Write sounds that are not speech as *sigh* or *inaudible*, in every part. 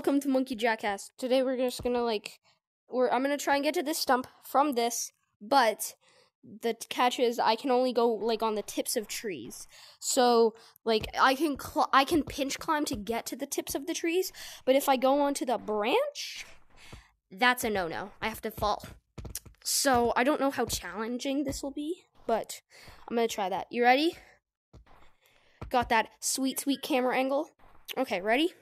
Welcome to Monkey Jackass. Today we're just gonna like, we're I'm gonna try and get to this stump from this, but the catch is I can only go like on the tips of trees. So like I can cl- I can pinch climb to get to the tips of the trees, but if I go onto the branch, that's a no no. I have to fall. So I don't know how challenging this will be, but I'm gonna try that. You ready? Got that sweet, sweet camera angle. Okay, ready?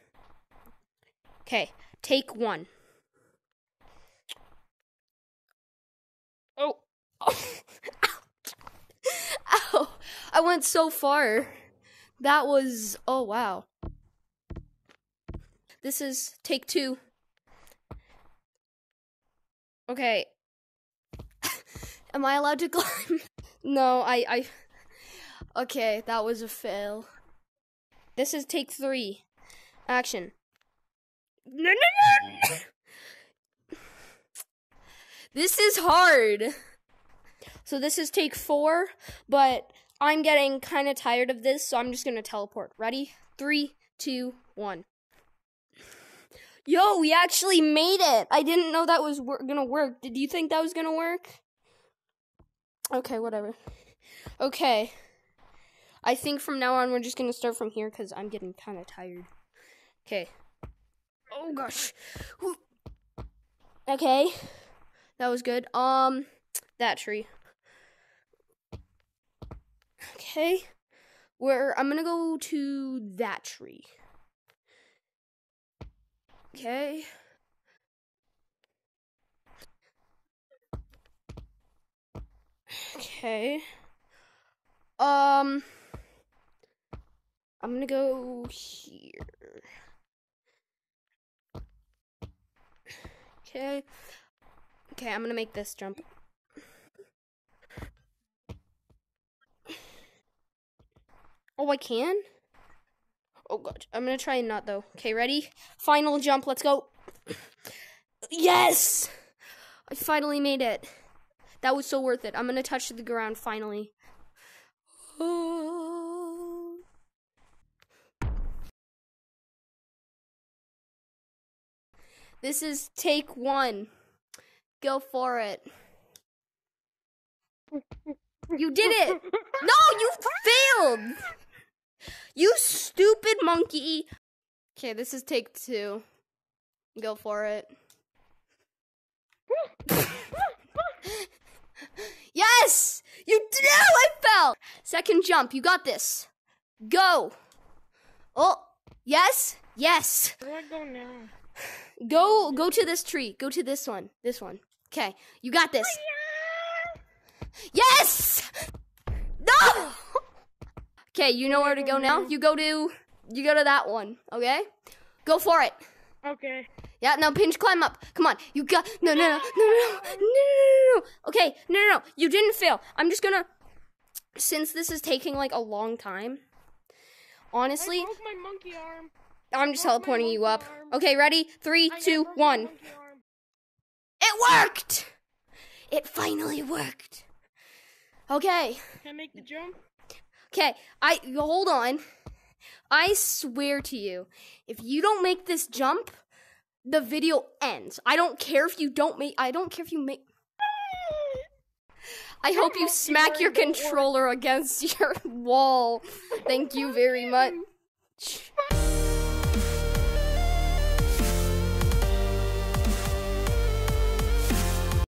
Okay, take one. Oh. *laughs* Ow. I went so far. That was. Oh, wow. This is take two. Okay. *laughs* Am I allowed to *laughs* climb? no, I. I. Okay, that was a fail. This is take three. Action. This is hard. So this is take four, but I'm getting kind of tired of this, so I'm just gonna teleport. Ready? Three, two, one. Yo, we actually made it. I didn't know that was wor- gonna work. Did you think that was gonna work? Okay, whatever. Okay. I think from now on we're just gonna start from here because I'm getting kind of tired. Okay. Oh gosh. Okay. That was good. Um, that tree. Okay. Where I'm gonna go to that tree. Okay. Okay. Um, I'm gonna go here. Okay. Okay, I'm gonna make this jump. Oh, I can? Oh god, I'm gonna try and not though. Okay, ready? Final jump, let's go. Yes! I finally made it. That was so worth it. I'm gonna touch the ground finally. This is take one. Go for it. You did it! No, you failed! You stupid monkey! Okay, this is take two. Go for it. yes! You did it! Oh, I fell! Second jump, you got this. Go! Oh, yes, yes. Where do I go now? Go go to this tree. Go to this one. This one. Okay, you got this. Yes! No! Okay, you know where to go now. You go to you go to that one, okay? Go for it. Okay. Yeah, now pinch climb up. Come on. You got No, no, no. No, no, no. No, no, no, no. Okay, no, no, no. You didn't fail. I'm just going to since this is taking like a long time. Honestly, I broke my monkey arm. I'm just teleporting you up. Okay, ready? Three, two, one. It worked! It finally worked. Okay. Can I make the jump? Okay, I hold on. I swear to you, if you don't make this jump, the video ends. I don't care if you don't make I don't care if you make I hope you *laughs* smack your arm don't work. controller against *laughs* your wall. Thank you very much.